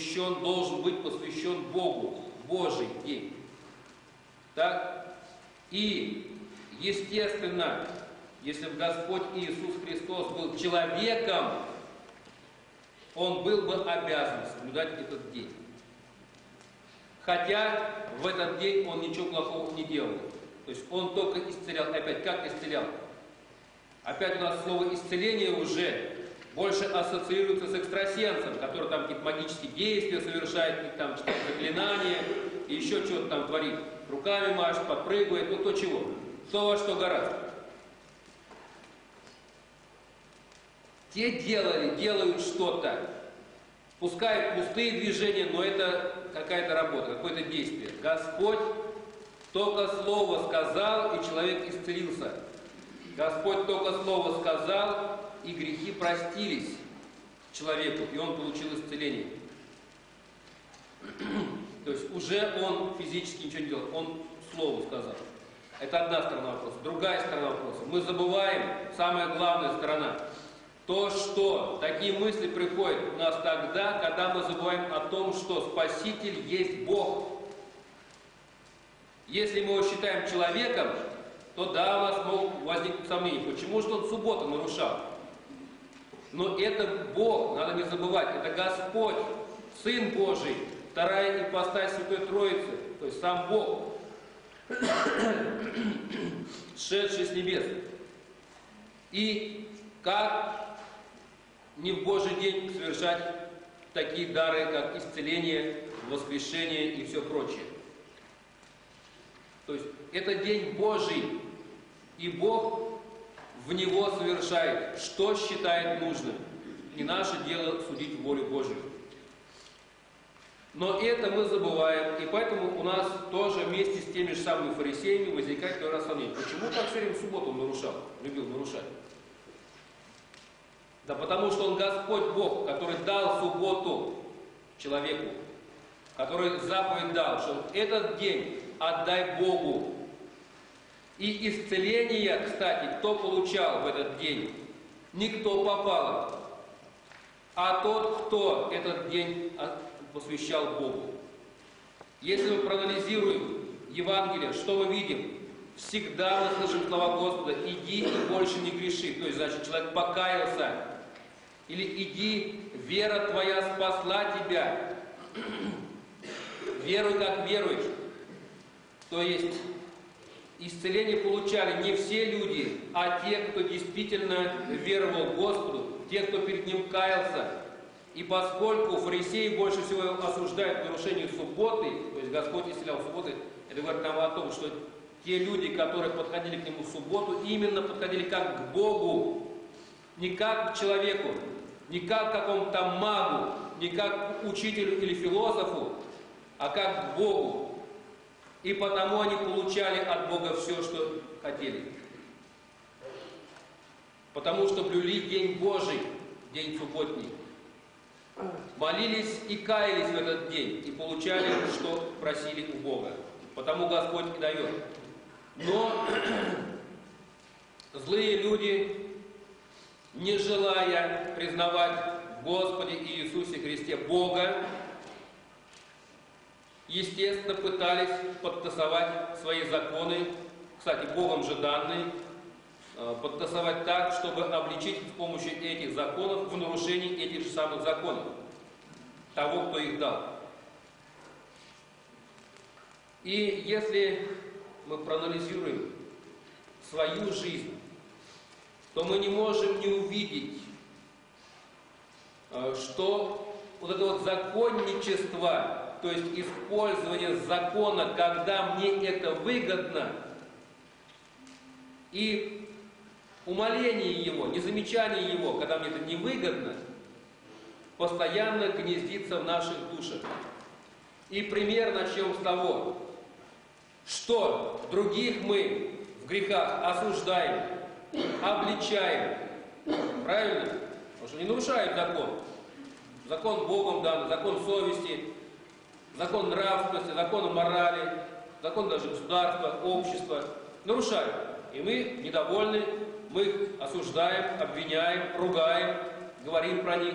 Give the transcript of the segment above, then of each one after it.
посвящен, должен быть посвящен Богу, Божий день. Так? И, естественно, если бы Господь Иисус Христос был человеком, Он был бы обязан соблюдать этот день. Хотя в этот день Он ничего плохого не делал. То есть Он только исцелял. Опять, как исцелял? Опять у нас слово исцеление уже больше ассоциируется с экстрасенсом, который там какие-то магические действия совершает, там читает заклинания, и еще что-то там творит. Руками машет, подпрыгивает, ну то чего. То во что гораздо. Те делали, делают что-то. Пускай пустые движения, но это какая-то работа, какое-то действие. Господь только слово сказал, и человек исцелился. Господь только слово сказал, и грехи простились человеку, и он получил исцеление. То есть уже он физически ничего не делал, он слово сказал. Это одна сторона вопроса. Другая сторона вопроса. Мы забываем, самая главная сторона, то, что такие мысли приходят у нас тогда, когда мы забываем о том, что Спаситель есть Бог. Если мы его считаем человеком, то да, у нас могут возникнуть сомнения, почему же он субботу нарушал? Но это Бог, надо не забывать, это Господь, Сын Божий, вторая ипостась Святой Троицы, то есть сам Бог, шедший с небес. И как не в Божий день совершать такие дары, как исцеление, воскрешение и все прочее. То есть это день Божий, и Бог в него совершает, что считает нужным. Не наше дело судить волю Божию. Но это мы забываем, и поэтому у нас тоже вместе с теми же самыми фарисеями возникает раз сомнение. Почему так все время субботу нарушал, любил нарушать? Да потому что он Господь Бог, который дал субботу человеку, который заповедь дал, что этот день отдай Богу, и исцеление, кстати, кто получал в этот день? Никто попал, а тот, кто этот день посвящал Богу. Если мы проанализируем Евангелие, что мы видим? Всегда мы слышим слова Господа «иди и больше не греши». То есть, значит, человек покаялся. Или «иди, вера твоя спасла тебя». Веруй, как веруешь. То есть, исцеление получали не все люди, а те, кто действительно веровал Господу, те, кто перед Ним каялся. И поскольку фарисеи больше всего осуждают нарушение субботы, то есть Господь исцелял субботы, это говорит нам о том, что те люди, которые подходили к Нему в субботу, именно подходили как к Богу, не как к человеку, не как к какому-то магу, не как к учителю или философу, а как к Богу. И потому они получали от Бога все, что хотели. Потому что блюли день Божий, день субботний. Молились и каялись в этот день, и получали, что просили у Бога. Потому Господь и дает. Но злые люди, не желая признавать в Господе Иисусе Христе Бога, естественно, пытались подтасовать свои законы, кстати, Богом же данные, э, подтасовать так, чтобы обличить с помощью этих законов в нарушении этих же самых законов, того, кто их дал. И если мы проанализируем свою жизнь, то мы не можем не увидеть, э, что вот это вот законничество то есть использование закона, когда мне это выгодно, и умоление его, незамечание его, когда мне это невыгодно, постоянно гнездится в наших душах. И пример начнем с того, что других мы в грехах осуждаем, обличаем. Правильно? Потому что не нарушают закон. Закон Богом дан, закон совести, закон нравственности, закон морали, закон даже государства, общества, нарушают. И мы недовольны, мы их осуждаем, обвиняем, ругаем, говорим про них.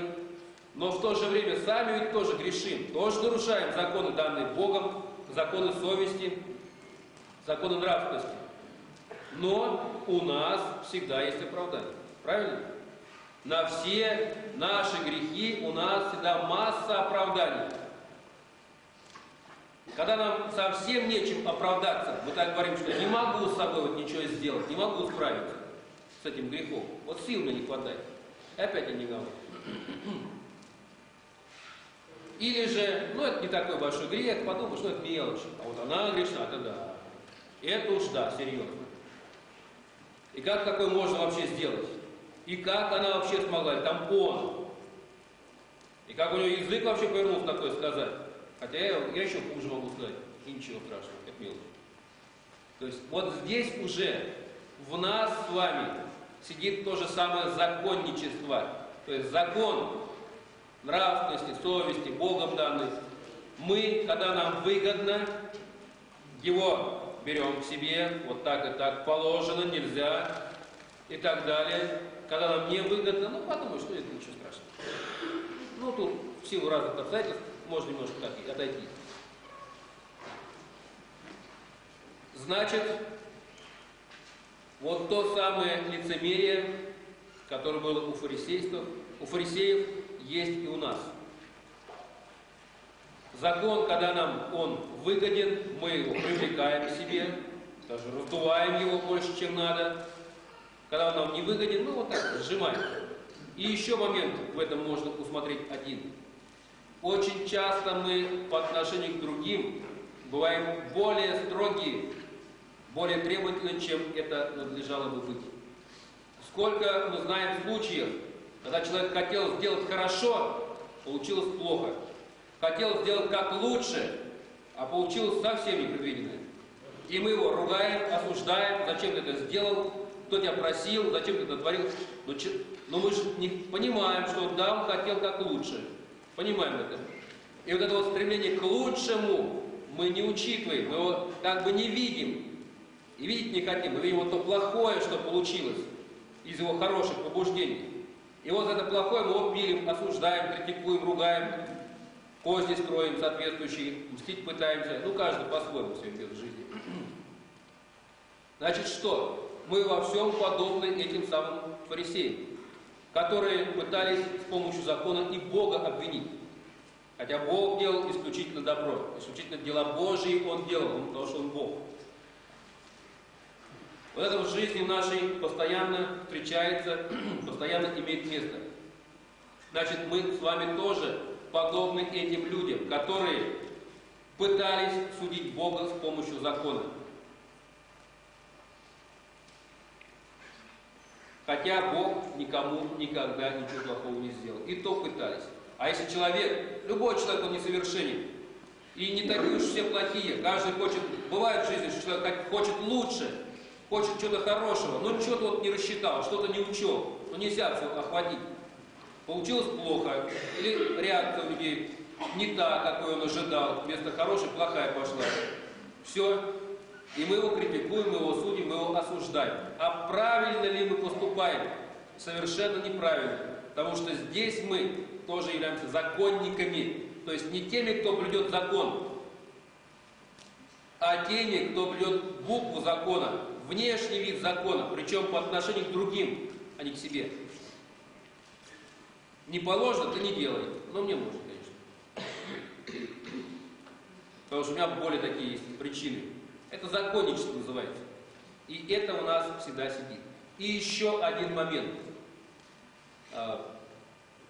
Но в то же время сами ведь тоже грешим, тоже нарушаем законы, данные Богом, законы совести, законы нравственности. Но у нас всегда есть оправдание. Правильно? На все наши грехи у нас всегда масса оправданий. Когда нам совсем нечем оправдаться, мы так говорим, что не могу с собой вот ничего сделать, не могу справиться с этим грехом. Вот сил мне не хватает. И опять не говорю. Или же, ну это не такой большой грех, подумаешь, что это мелочь. А вот она грешна, это да. Это уж да, серьезно. И как такое можно вообще сделать? И как она вообще смогла? Там он. И как у нее язык вообще повернулся такое сказать? Хотя я, я еще хуже могу сказать. Ничего страшного, как мелочь. То есть вот здесь уже в нас с вами сидит то же самое законничество. То есть закон нравственности, совести, Богом данный. Мы, когда нам выгодно, его берем к себе, вот так и так положено, нельзя, и так далее. Когда нам не выгодно, ну подумай, что это ничего страшного. Ну тут в силу разных обстоятельств можно немножко так отойти. Значит, вот то самое лицемерие, которое было у фарисейства, у фарисеев есть и у нас. Закон, когда нам он выгоден, мы его привлекаем к себе, даже раздуваем его больше, чем надо. Когда он нам не выгоден, ну вот так, сжимаем. И еще момент в этом можно усмотреть один. Очень часто мы по отношению к другим бываем более строгие, более требовательны, чем это надлежало бы быть. Сколько мы знаем случаев, когда человек хотел сделать хорошо, получилось плохо. Хотел сделать как лучше, а получилось совсем непредвиденное. И мы его ругаем, осуждаем, зачем ты это сделал, кто тебя просил, зачем ты это творил. Но, но мы же не понимаем, что да, он хотел как лучше. Понимаем это. И вот это вот стремление к лучшему мы не учитываем, мы его как бы не видим. И видеть не хотим, мы видим вот то плохое, что получилось из его хороших побуждений. И вот это плохое мы его пилим, осуждаем, критикуем, ругаем, козни строим соответствующие, мстить пытаемся. Ну, каждый по-своему все идет в жизни. Значит, что? Мы во всем подобны этим самым фарисеям, которые пытались с помощью закона и Бога обвинить. Хотя Бог делал исключительно добро, исключительно дела Божьи Он делал, потому что Он Бог. Вот это в жизни нашей постоянно встречается, постоянно имеет место. Значит, мы с вами тоже подобны этим людям, которые пытались судить Бога с помощью закона. Хотя Бог никому никогда ничего плохого не сделал. И то пытались. А если человек, любой человек, он несовершенен, и не такие уж все плохие, каждый хочет, бывает в жизни, что человек хочет лучше, хочет чего-то хорошего, но что-то вот не рассчитал, что-то не учел, ну нельзя все охватить. Получилось плохо, или реакция у людей не та, какой он ожидал, вместо хорошей плохая пошла. Все, и мы его критикуем, мы его судим, мы его осуждаем. А правильно ли мы поступаем? Совершенно неправильно. Потому что здесь мы тоже являемся законниками. То есть не теми, кто блюдет закон, а теми, кто блюдет букву закона, внешний вид закона, причем по отношению к другим, а не к себе. Не положено, ты не делай. Но мне можно, конечно. Потому что у меня более такие есть причины. Это законничество называется. И это у нас всегда сидит. И еще один момент а,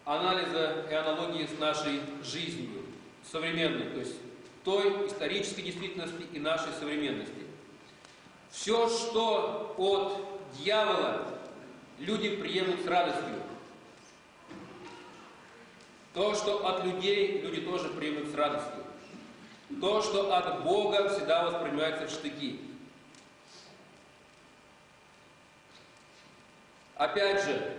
анализа и аналогии с нашей жизнью, современной, то есть той исторической действительности и нашей современности. Все, что от дьявола люди приемут с радостью. То, что от людей люди тоже примут с радостью. То, что от Бога всегда воспринимается в штыки. Опять же,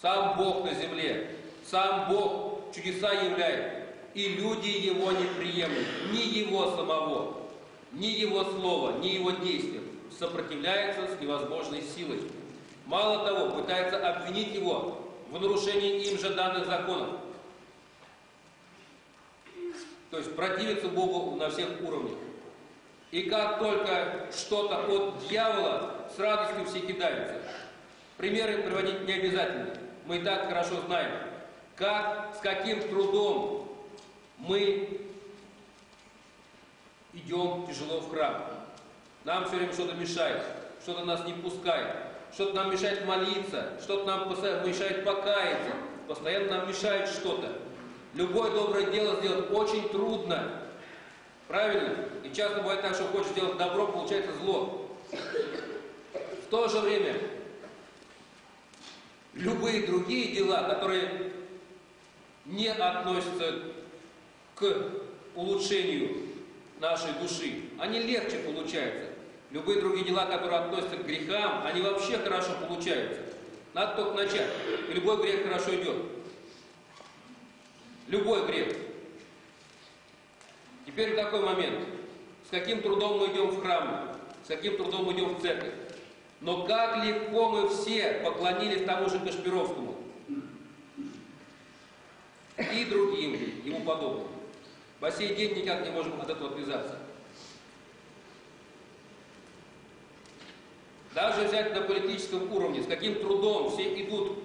сам Бог на земле, сам Бог чудеса являет, и люди его не приемлют, ни его самого ни его слова, ни его действия, сопротивляется с невозможной силой. Мало того, пытается обвинить его в нарушении им же данных законов. То есть противиться Богу на всех уровнях. И как только что-то от дьявола, с радостью все кидаются. Примеры приводить не обязательно. Мы и так хорошо знаем, как, с каким трудом мы идем тяжело в храм. Нам все время что-то мешает, что-то нас не пускает, что-то нам мешает молиться, что-то нам мешает покаяться, постоянно нам мешает что-то. Любое доброе дело сделать очень трудно. Правильно? И часто бывает так, что хочешь сделать добро, получается зло. В то же время любые другие дела, которые не относятся к улучшению нашей души, они легче получаются. Любые другие дела, которые относятся к грехам, они вообще хорошо получаются. Надо только начать. И любой грех хорошо идет. Любой грех. Теперь такой момент. С каким трудом мы идем в храм, с каким трудом мы идем в церковь. Но как легко мы все поклонились тому же Кашпировскому и другим ему подобным. По сей день никак не можем от этого отвязаться. Даже взять на политическом уровне, с каким трудом все идут,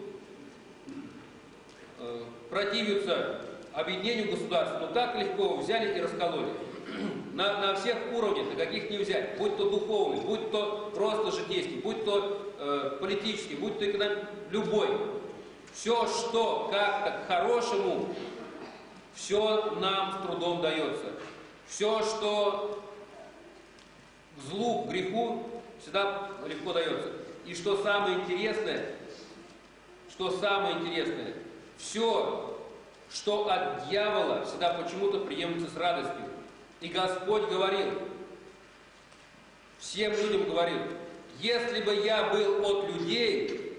э, противятся объединению государств, но так легко взяли и раскололи. На, на всех уровнях, на каких не взять, будь то духовный, будь то просто житейский, будь то э, политический, будь то эконом... любой. Все, что как-то к хорошему, все нам с трудом дается. Все, что к злу, к греху, всегда легко дается. И что самое интересное, что самое интересное, все что от дьявола всегда почему-то приемлется с радостью. И Господь говорил, всем людям говорил, если бы я был от людей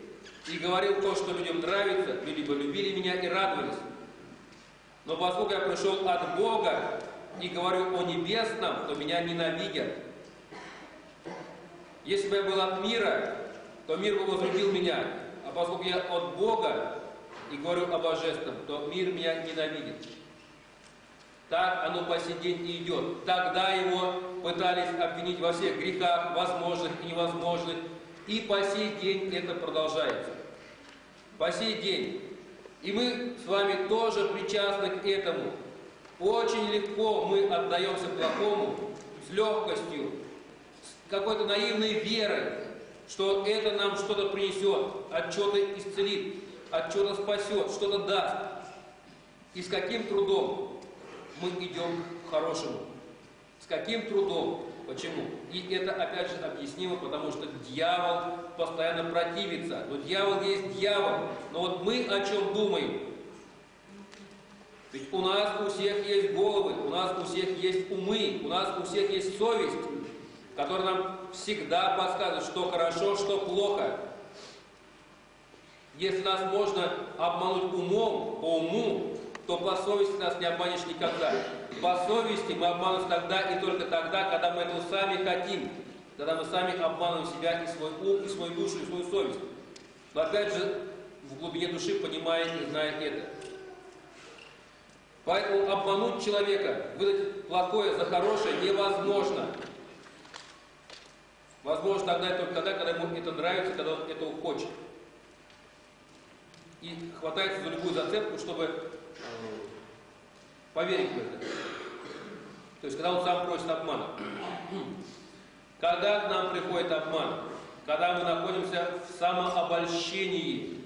и говорил то, что людям нравится, люди бы любили меня и радовались. Но поскольку я пришел от Бога и говорю о небесном, то меня ненавидят. Если бы я был от мира, то мир бы возлюбил меня. А поскольку я от Бога, и говорю о божественном, то мир меня ненавидит. Так оно по сей день и идет. Тогда его пытались обвинить во всех грехах, возможных и невозможных. И по сей день это продолжается. По сей день. И мы с вами тоже причастны к этому. Очень легко мы отдаемся плохому, с легкостью, с какой-то наивной верой, что это нам что-то принесет, от исцелит от чего-то спасет, что-то даст. И с каким трудом мы идем к хорошему. С каким трудом. Почему? И это опять же объяснимо, потому что дьявол постоянно противится. Но дьявол есть дьявол. Но вот мы о чем думаем? Ведь у нас у всех есть головы, у нас у всех есть умы, у нас у всех есть совесть, которая нам всегда подсказывает, что хорошо, что плохо. Если нас можно обмануть умом, по уму, то по совести нас не обманешь никогда. По совести мы обманем тогда и только тогда, когда мы этого сами хотим. Когда мы сами обманываем себя и свой ум, и свою душу, и свою совесть. Но опять же, в глубине души понимая и зная это. Поэтому обмануть человека, выдать плохое за хорошее невозможно. Возможно тогда и только тогда, когда ему это нравится, когда он этого хочет и хватается за любую зацепку, чтобы э, поверить в это. То есть, когда он сам просит обмана. Когда к нам приходит обман? Когда мы находимся в самообольщении.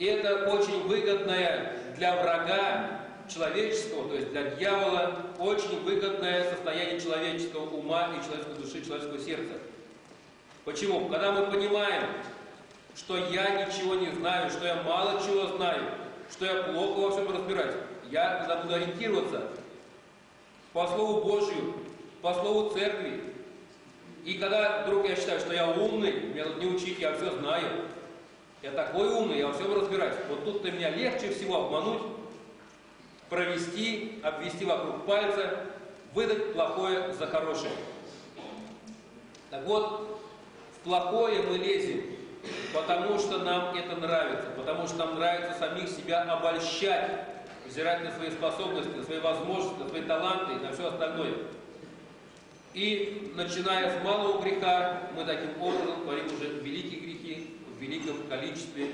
Это очень выгодное для врага человеческого, то есть для дьявола, очень выгодное состояние человеческого ума и человеческой души, человеческого сердца. Почему? Когда мы понимаем, что я ничего не знаю, что я мало чего знаю, что я плохо во всем разбираюсь. Я тогда буду ориентироваться по Слову Божью, по Слову Церкви. И когда вдруг я считаю, что я умный, меня тут не учить, я все знаю. Я такой умный, я во всем разбираюсь. Вот тут-то меня легче всего обмануть, провести, обвести вокруг пальца, выдать плохое за хорошее. Так вот, в плохое мы лезем потому что нам это нравится, потому что нам нравится самих себя обольщать, взирать на свои способности, на свои возможности, на свои таланты и на все остальное. И начиная с малого греха, мы таким образом творим уже великие грехи в великом количестве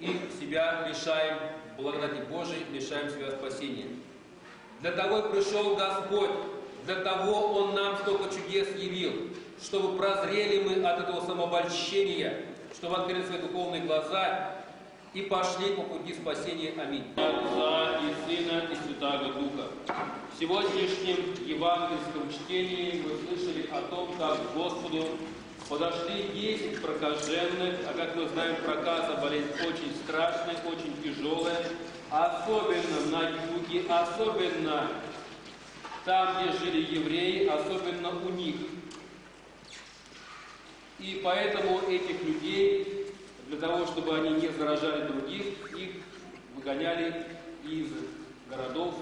и себя лишаем благодати Божией, лишаем себя спасения. Для того и пришел Господь, для того Он нам столько чудес явил, чтобы прозрели мы от этого самообольщения, чтобы открыли свои духовные глаза и пошли по пути спасения. Аминь. Отца и Сына и Святаго Духа. В сегодняшнем евангельском чтении мы слышали о том, как Господу подошли 10 прокаженных, а как мы знаем, проказа болезнь очень страшная, очень тяжелая, особенно на юге, особенно там, где жили евреи, особенно у них. И поэтому этих людей, для того, чтобы они не заражали других, их выгоняли из городов,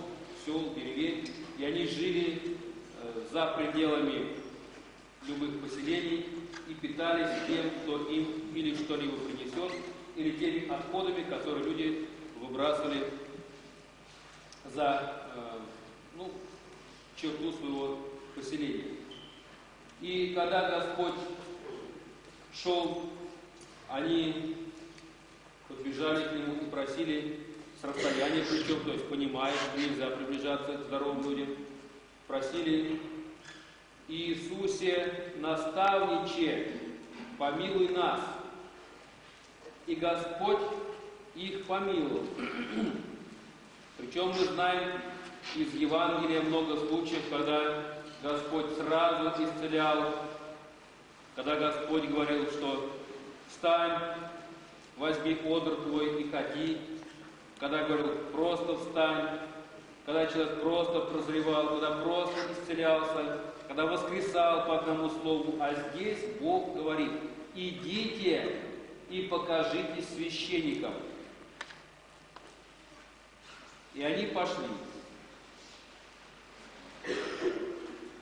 сел, деревень, и они жили э, за пределами любых поселений и питались тем, кто им или что-либо принесет, или теми отходами, которые люди выбрасывали за э, ну, черту своего поселения. И когда Господь шел, они подбежали к нему и просили с расстояния, причем, то есть понимая, что нельзя приближаться к здоровым людям, просили Иисусе, наставниче, помилуй нас. И Господь их помиловал. Причем мы знаем из Евангелия много случаев, когда Господь сразу исцелял когда Господь говорил, что встань, возьми одр твой и ходи, когда говорил, просто встань, когда человек просто прозревал, когда просто исцелялся, когда воскресал по одному слову, а здесь Бог говорит, идите и покажите священникам. И они пошли.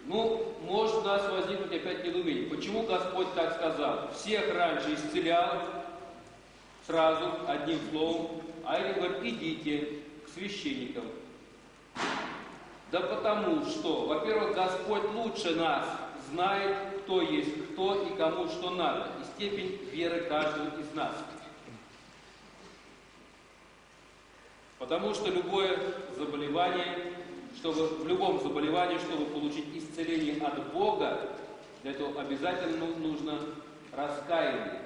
Ну, может у нас возникнуть опять недоумение. Почему Господь так сказал? Всех раньше исцелял сразу, одним словом, а или говорит, идите к священникам. Да потому что, во-первых, Господь лучше нас знает, кто есть кто и кому что надо, и степень веры каждого из нас. Потому что любое заболевание чтобы в любом заболевании, чтобы получить исцеление от Бога, для этого обязательно нужно раскаяние.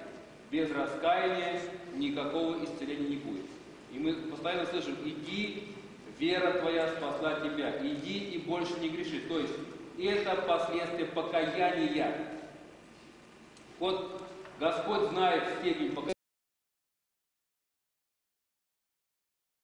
Без раскаяния никакого исцеления не будет. И мы постоянно слышим, иди, вера твоя спасла тебя, иди и больше не греши. То есть это последствия покаяния. Вот Господь знает степень покаяния.